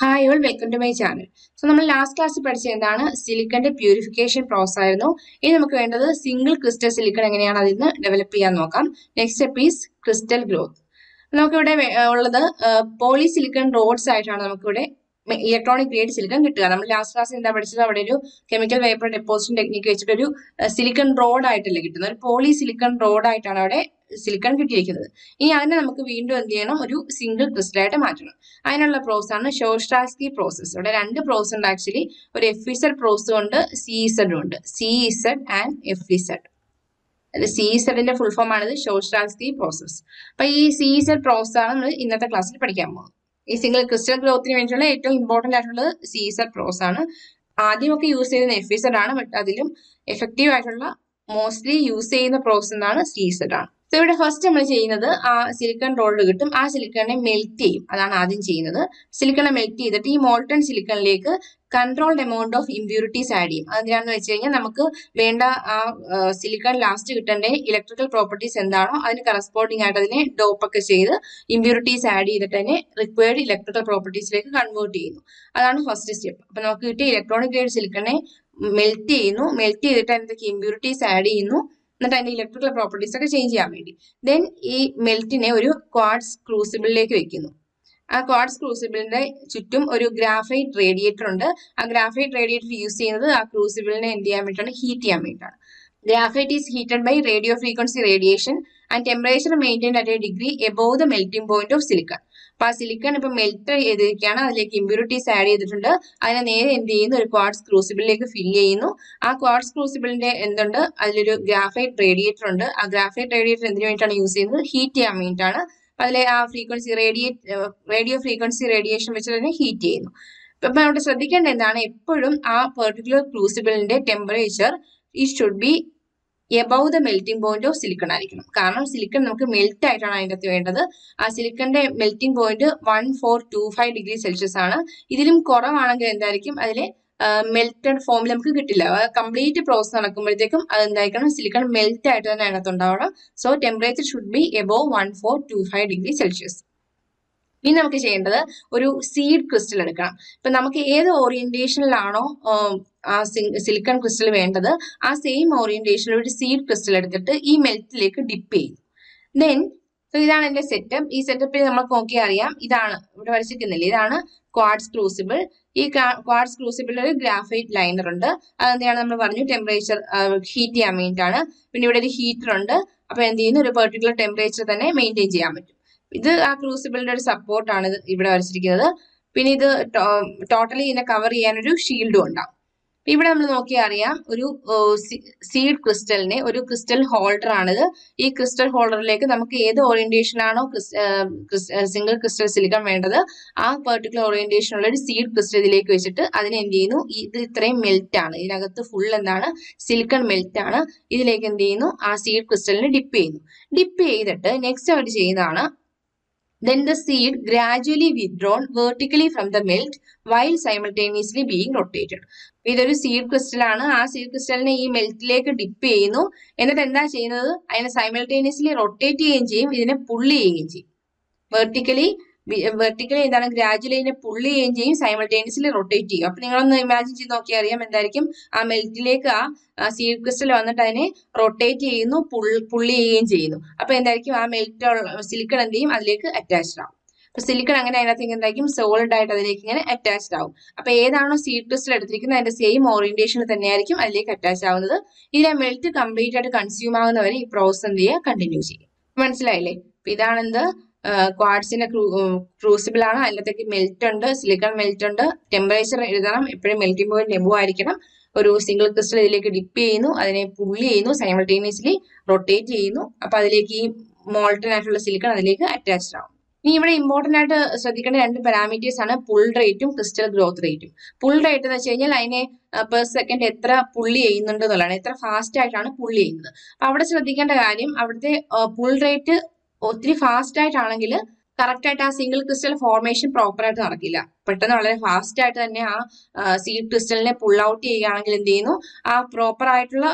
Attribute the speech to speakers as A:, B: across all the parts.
A: Hi all welcome to my channel so നമ്മൾ last ക്ലാസ്സിൽ പഠിച്ചത് എന്താണ്? സിലിക്കന്റെ പ്യൂരിഫിക്കേഷൻ പ്രോസസ് ആയിരുന്നു. ഇനി നമുക്ക് വേണ്ടത് സിംഗിൾ ക്രിസ്റ്റൽ സിലിക്കൺ എങ്ങനെയാണ് അതിൽ നിന്ന് ഡെവലപ്പ് ചെയ്യാൻ നോക്കാം. Next step is crystal growth നമുക്കിവിടെ ഉള്ളത് പോളി സിലിക്കൺ റോഡ്സ് ആയിട്ടാണ് നമുക്കിവിടെ ഇലക്ട്രോണിക് ഗ്രേഡ് സിലിക്കൺ കിട്ടുക. നമ്മൾ ലാസ്റ്റ് ക്ലാസ് എന്താ പഠിച്ചത്? അവിടെ ഒരു കെമിക്കൽ വേപ്പർ ഡെപ്പോസിഷൻ ടെക്നിക്ക് വെച്ചിട്ട് ഒരു സിലിക്കൺ റോഡ് ആയിട്ടല്ലേ കിട്ടുന്നത്. ഒരു പോളി സിലിക്കൺ റോഡ് ആയിട്ടാണ് അവിടെ സിലിക്കൺ കിട്ടിയിരിക്കുന്നത് ഇനി അതിനെ നമുക്ക് വീണ്ടും എന്ത് ചെയ്യണം? ഒരു സിംഗിൾ ക്രിസ്റ്റലായിട്ട് മാറ്റണം. അതിനുള്ള പ്രോസസ് ആണ് ഷോസ്ട്രാസ്കി പ്രോസസ് ഇവിടെ രണ്ട് പ്രോസസ് ഉണ്ട് ആക്ച്വലി ഒരു എഫ് ഇസഡ് പ്രോസസ് ഉണ്ട് സി ഇസഡും ഉണ്ട്. C Z and F Z C സെഡിന്റെ full form ആണിത് ഷോസ്ട്രാസ്കി പ്രോസസ് അപ്പൊ ഈ സി സെഡ് പ്രോസസ് ആണ് നമ്മൾ ഇന്നത്തെ ക്ലാസ്സിൽ പഠിക്കാൻ പോകുന്നത്. ഈ സിംഗിൾ ക്രിസ്റ്റൽ ഗ്രോത്തിന് വേണ്ടിയിട്ടുള്ള ഏറ്റവും ഇമ്പോർട്ടന്റ് ആയിട്ടുള്ളത് സി സെഡ് പ്രോസസ് ആണ്. ആദ്യമൊക്കെ യൂസ് ചെയ്യുന്ന എഫ് ഇസഡ് ആണ് ബട്ട് അതിലും എഫക്റ്റീവ് ആയിട്ടുള്ള മോസ്റ്റ്ലി യൂസ് ചെയ്യുന്ന പ്രോസസ് എന്താണ്? സി സെഡ് ആണ്. സോ ഇവിടെ ഫസ്റ്റ് നമ്മൾ ചെയ്യുന്നത് ആ സിലിക്കൺ റോഡ് കിട്ടും. ആ സിലിക്കണിനെ മെൽറ്റ് ചെയ്യും. അതാണ് ആദ്യം ചെയ്യുന്നത്. സിലിക്കണെ മെൽറ്റ് ചെയ്തിട്ട് ഈ molten സിലിക്കണിലേക്ക് controlled amount of impurities add ചെയ്യും. അതെന്തിനാണെന്ന് വെച്ച് കഴിഞ്ഞാൽ നമുക്ക് വേണ്ട ആ സിലിക്കൺ ലാസ്റ്റ് കിട്ടേണ്ട ഇലക്ട്രിക്കൽ പ്രോപ്പർട്ടീസ് എന്താണോ അതിന് കറസ്പോണ്ടിങ് ആയിട്ട് അതിനെ ഡോപ്പ് ഒക്കെ ചെയ്ത് ഇമ്പ്യൂരിറ്റീസ് ആഡ് ചെയ്തിട്ട് തന്നെ റിക്വയർഡ് ഇലക്ട്രിക്കൽ പ്രോപ്പർട്ടീസിലേക്ക് കൺവേർട്ട് ചെയ്യുന്നു. അതാണ് ഫസ്റ്റ് സ്റ്റെപ്പ് അപ്പൊ നമുക്ക് കിട്ടിയ ഇലക്ട്രോണിക് ഗ്രേഡ് സിലിക്കണെ മെൽറ്റ് ചെയ്യുന്നു. മെൽറ്റ് ചെയ്തിട്ട് അതിനകത്തേക്ക് ഇമ്പ്യൂരിറ്റീസ് ആഡ് ചെയ്യുന്നു. എന്നിട്ട് അതിന്റെ ഇലക്ട്രിക്കൽ പ്രോപ്പർട്ടീസ് ഒക്കെ ചേഞ്ച് ചെയ്യാൻ വേണ്ടി. ദെൻ ഈ മെൽറ്റിനെ ഒരു ക്വാഡ്സ് ക്രൂസിബിളിലേക്ക് വെക്കുന്നു. ആ ക്വാഡ്സ് ക്രൂസിബിളിന്റെ ചുറ്റും ഒരു ഗ്രാഫൈറ്റ് റേഡിയേറ്റർ ഉണ്ട്. ആ ഗ്രാഫൈറ്റ് റേഡിയേറ്റർ യൂസ് ചെയ്യുന്നത് ആ ക്രൂസിബിളിനെ എന്ത് ചെയ്യാൻ വേണ്ടിയിട്ടാണ്? ഹീറ്റ് ചെയ്യാൻ വേണ്ടിയിട്ടാണ്. Graphite is heated by radio frequency radiation and temperature maintain at a degree above the melting point of silicon അപ്പൊ ആ സിലിക്കൺ ഇപ്പൊ മെൽറ്റ് ചെയ്തിരിക്കുകയാണ്. അതിലേക്ക് ഇമ്പ്യൂരിറ്റീസ് ആഡ് ചെയ്തിട്ടുണ്ട്. അതിനെ നേരെ എന്ത് ചെയ്യുന്നു? ഒരു ക്വാർട്സ് ക്രൂസിബിളിലേക്ക് ഫിൽ ചെയ്യുന്നു. ആ ക്വാർട്സ് ക്രൂസിബിളിന്റെ എന്തുണ്ട്? അതിലൊരു ഗ്രാഫൈറ്റ് റേഡിയേറ്റർ ഉണ്ട്. ആ ഗ്രാഫൈറ്റ് റേഡിയേറ്റർ എന്തിനു വേണ്ടിയിട്ടാണ് യൂസ് ചെയ്യുന്നത്? ഹീറ്റ് ചെയ്യാൻ വേണ്ടിയിട്ടാണ്. അതിലെ ആ frequency radiate radio frequency radiation വെച്ച് തന്നെ ഹീറ്റ് ചെയ്യുന്നു. അപ്പൊ അവിടെ ശ്രദ്ധിക്കേണ്ട എന്താണ്? എപ്പോഴും ആ particular ക്രൂസിബിളിന്റെ temperature it should be above the melting point of silicon ആയിരിക്കണം. കാരണം സിലിക്കൺ നമുക്ക് മെൽറ്റ് ആയിട്ടാണ് അതിന്റെ അകത്ത് വേണ്ടത്. ആ സിലിക്കന്റെ melting point one four two five degree Celsius ആണ്. ഇതിലും കുറവാണെങ്കിൽ എന്തായിരിക്കും? അതിലെ മെൽറ്റഡ് ഫോമിൽ നമുക്ക് കിട്ടില്ല. കംപ്ലീറ്റ് പ്രോസസ് നടക്കുമ്പോഴത്തേക്കും അത് എന്തായിരിക്കണം? സിലിക്കൺ മെൽറ്റ് ആയിട്ട് തന്നെ അതിനകത്ത് ഉണ്ടാവണം. So temperature should be above one four two five degree Celsius ഇനി നമുക്ക് ചെയ്യേണ്ടത് ഒരു സീഡ് ക്രിസ്റ്റൽ എടുക്കണം. ഇപ്പൊ നമുക്ക് ഏത് ഓറിയന്റേഷനിലാണോ ആ സിലിക്കൺ ക്രിസ്റ്റൽ വേണ്ടത് ആ സെയിം ഓറിയന്റേഷനിൽ ഒരു സീഡ് ക്രിസ്റ്റൽ എടുത്തിട്ട് ഈ മെൽറ്റിലേക്ക് ഡിപ്പ് ചെയ്യും. ദെൻ സോ ഇതാണ് എന്റെ സെറ്റപ്പ് ഈ സെറ്റപ്പിൽ നമ്മൾ നോക്കിയാൽ അറിയാം. ഇതാണ് ഇവിടെ വരച്ചിരിക്കുന്നില്ല? ഇതാണ് ക്വാഡ്സ് ക്രൂസിബിൾ ഈ ക്വാഡ്സ് ക്രൂസിബിളിൽ ഒരു ഗ്രാഫൈറ്റ് ലൈനർ ഉണ്ട്. അതെന്താണ് നമ്മൾ പറഞ്ഞു? ടെമ്പറേച്ചർ ഹീറ്റ് ചെയ്യാൻ വേണ്ടിയിട്ടാണ്. പിന്നെ ഇവിടെ ഒരു ഹീറ്റർ ഉണ്ട്. അപ്പൊ എന്ത് ചെയ്യുന്നു? ഒരു പെർട്ടിക്കുലർ ടെമ്പറേച്ചർ തന്നെ മെയിന്റെയിൻ ചെയ്യാൻ പറ്റും. ഇത് ആ ക്രൂസിബിളിന്റെ ഒരു സപ്പോർട്ടാണ് ഇത് ഇവിടെ വരച്ചിരിക്കുന്നത്. പിന്നെ ഇത് ടോട്ടലി ഇതിനെ കവർ ചെയ്യാൻ ഒരു ഷീൽഡും ഉണ്ടാവും. ഇവിടെ നമ്മൾ നോക്കിയാൽ അറിയാം ഒരു സീഡ് ക്രിസ്റ്റലിനെ ഒരു ക്രിസ്റ്റൽ ഹോൾഡർ ആണിത്. ഈ ക്രിസ്റ്റൽ ഹോൾഡറിലേക്ക് നമുക്ക് ഏത് ഓറിയന്റേഷൻ ആണോ സിംഗിൾ ക്രിസ്റ്റൽ സിലിക്കൺ വേണ്ടത് ആ പെർട്ടിക്കുലർ ഓറിയന്റേഷനുള്ള ഒരു സീഡ് ക്രിസ്റ്റൽ ഇതിലേക്ക് വെച്ചിട്ട് അതിനെ എന്ത് ചെയ്യുന്നു? ഇത് ഇത്രയും മെൽറ്റ് ആണ്. ഇതിനകത്ത് ഫുൾ എന്താണ്? സിലിക്കൺ മെൽറ്റ് ആണ്. ഇതിലേക്ക് എന്ത് ചെയ്യുന്നു? ആ സീഡ് ക്രിസ്റ്റലിനെ ഡിപ്പ് ചെയ്യുന്നു. ഡിപ്പ് ചെയ്തിട്ട് നെക്സ്റ്റ് അവർ ചെയ്യുന്നതാണ് then the seed gradually withdrawn vertically from the melt while simultaneously being rotated. ഇതൊരു സീഡ് ക്രിസ്റ്റൽ ആണ്. ആ സീഡ് ക്രിസ്റ്റലിനെ ഈ മെൽറ്റിലേക്ക് ഡിപ്പ് ചെയ്യുന്നു. എന്നിട്ട് എന്താ ചെയ്യുന്നത്? അതിനെ സൈമൾട്ടേനിയസ്ലി റൊട്ടേറ്റ് ചെയ്യുകയും ചെയ്യും. ഇതിനെ പുള്ളി ചെയ്യുകയും ചെയ്യും. വെർട്ടിക്കലി വെർട്ടിക്കലി എന്താണ്? ഗ്രാജുവലി ഇതിനെ പുള്ളി ചെയ്യുകയും ചെയ്യും. സൈമൾട്ടേനിയസ്ലി റൊട്ടേറ്റ് ചെയ്യും. അപ്പൊ നിങ്ങളൊന്ന് ഇമാജിൻ ചെയ്ത് നോക്കിയാൽ അറിയാം എന്തായിരിക്കും? ആ മെൽറ്റിലേക്ക് ആ സീഡ് ക്രിസ്റ്റൽ വന്നിട്ട് അതിനെ റൊട്ടേറ്റ് ചെയ്യുന്നു പുള്ളി ചെയ്യുകയും ചെയ്യുന്നു. അപ്പൊ എന്തായിരിക്കും? ആ മെൽറ്റ് സിലിക്കൺ എന്ത് ചെയ്യും? അതിലേക്ക് അറ്റാച്ച്ഡ് ആവും. സിലിക്കൺ അങ്ങനെ അതിനകത്ത് എന്തായിരിക്കും? സോളിഡ് ആയിട്ട് അതിലേക്ക് ഇങ്ങനെ അറ്റാച്ച്ഡ് ആവും. അപ്പൊ ഏതാണോ സീഡ് ക്രിസ്റ്റൽ എടുത്തിരിക്കുന്നത് അതിന്റെ സെയിം ഓറിയന്റേഷൻ തന്നെയായിരിക്കും അതിലേക്ക് അറ്റാച്ച് ആവുന്നത്. ഇതിലെ മെൽറ്റ് കംപ്ലീറ്റ് ആയിട്ട് കൺസ്യൂം ആവുന്നവരെ ഈ പ്രോസസ് എന്ത് ചെയ്യുക? കണ്ടിന്യൂ ചെയ്യും. മനസ്സിലായില്ലേ? അപ്പൊ ഇതാണെന്ത്? ക്വാഡ്സിന്റെ ക്രൂസിബിൾ ആണ്. അതിനകത്തേക്ക് മെൽറ്റ് ഉണ്ട് സിലിക്കൺ മെൽറ്റ് ഉണ്ട്. ടെമ്പറേച്ചർ എഴുതണം. എപ്പോഴും മെൽറ്റിംഗ് പോയിന്റ് എബോ ആയിരിക്കണം. ഒരു സിംഗിൾ ക്രിസ്റ്റൽ ഇതിലേക്ക് ഡിപ്പ് ചെയ്യുന്നു. അതിനെ പുള്ളി ചെയ്യുന്നു. സൈമൾട്ടേനിയസ്ലി റൊട്ടേറ്റ് ചെയ്യുന്നു. അപ്പൊ അതിലേക്ക് ഈ മോൾട്ടൻ ആയിട്ടുള്ള സിലിക്കൺ അതിലേക്ക് അറ്റാച്ച്ഡ് ആവും. ഇനി ഇവിടെ ഇമ്പോർട്ടന്റ് ആയിട്ട് ശ്രദ്ധിക്കേണ്ട രണ്ട് പാരാമീറ്റേഴ്സ് ആണ് പുൾ റേറ്റും ക്രിസ്റ്റൽ ഗ്രോത്ത് റേറ്റും പുൾ റേറ്റ് എന്ന് വെച്ച് കഴിഞ്ഞാൽ അതിനെ പെർ സെക്കൻഡ് എത്ര പുള്ളി ചെയ്യുന്നുണ്ട് എന്നുള്ളതാണ്. എത്ര ഫാസ്റ്റ് ആയിട്ടാണ് പുള്ളി ചെയ്യുന്നത്. അപ്പൊ അവിടെ ശ്രദ്ധിക്കേണ്ട കാര്യം അവിടുത്തെ പുൾ റേറ്റ് ഒത്തിരി ഫാസ്റ്റ് ആയിട്ടാണെങ്കിൽ കറക്റ്റ് ആയിട്ട് ആ സിംഗിൾ ക്രിസ്റ്റൽ ഫോർമേഷൻ പ്രോപ്പർ ആയിട്ട് നടക്കില്ല. പെട്ടെന്ന് വളരെ ഫാസ്റ്റ് ആയിട്ട് തന്നെ ആ സീഡ് ക്രിസ്റ്റലിനെ പുൾ ഔട്ട് ചെയ്യുകയാണെങ്കിൽ എന്ത് ചെയ്യുന്നു? ആ പ്രോപ്പർ ആയിട്ടുള്ള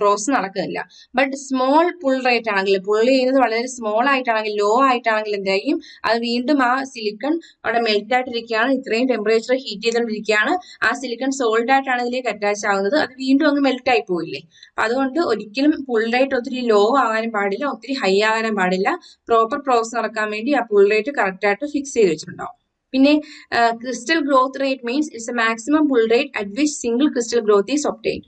A: പ്രോസസ് നടക്കുന്നില്ല. ബട്ട് സ്മോൾ പുൾ റേറ്റ് ആണെങ്കിൽ പുൾ ചെയ്യുന്നത് വളരെ സ്മോൾ ആയിട്ടാണെങ്കിൽ ലോ ആയിട്ടാണെങ്കിൽ എന്തായിരിക്കും അത് വീണ്ടും ആ സിലിക്കൺ അവിടെ മെൽറ്റ് ആയിട്ടിരിക്കുകയാണ്. ഇത്രയും ടെമ്പറേച്ചർ ഹീറ്റ് ചെയ്തുകൊണ്ടിരിക്കുകയാണ്. ആ സിലിക്കൺ സോൾഡ് ആയിട്ടാണ് ഇതിലേക്ക് അറ്റാച്ച് ആകുന്നത് അത് വീണ്ടും അങ്ങ് മെൽറ്റ് ആയി പോയില്ലേ? അതുകൊണ്ട് ഒരിക്കലും പുൾ റേറ്റ് ഒത്തിരി ലോ ആകാനും പാടില്ല ഒത്തിരി ഹൈ ആകാനും പാടില്ല. പ്രോപ്പർ പ്രോസസ് നടക്കാൻ വേണ്ടി ആ പുൾ റേറ്റ് കറക്റ്റ് ആയിട്ട് ഫിക്സ് ചെയ്ത് വെച്ചിട്ടുണ്ടാവും. പിന്നെ crystal growth rate means it's a maximum pull rate at which single crystal growth is obtained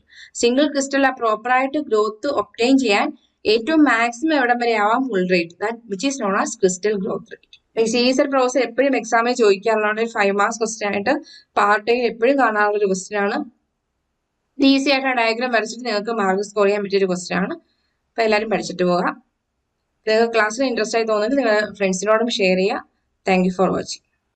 A: single crystal ആ പ്രോപ്പറായിട്ട് ഗ്രോത്ത് ഒപ്റ്റൈൻ ചെയ്യാൻ ഏറ്റവും മാക്സിമം എവിടം വരെ ആവാം pull rate that which is known as crystal growth rate Caesar process എപ്പോഴും എക്സാമിൽ ചോദിക്കാറുള്ള ഒരു ഫൈവ് മാർക്സ് ക്വസ്റ്റ്യൻ ആയിട്ട് പാർട്ട് എയിൽ എപ്പോഴും കാണാറുള്ള ഒരു ക്വസ്റ്റ്യൻ ആണ്. ഈസി ആയിട്ട് ആ ഡയഗ്രാം വരച്ചിട്ട് നിങ്ങൾക്ക് മാർക്ക് സ്കോർ ചെയ്യാൻ പറ്റിയ ഒരു ക്വസ്റ്റ്യൻ ആണ്. അപ്പോൾ എല്ലാവരും പഠിച്ചിട്ട് പോകാം. നിങ്ങൾക്ക് ക്ലാസ്സിൽ ഇൻട്രസ്റ്റ് ആയി തോന്നുന്നുണ്ട് നിങ്ങളുടെ ഫ്രണ്ട്സിനോടും ഷെയർ ചെയ്യുക. Thank for watching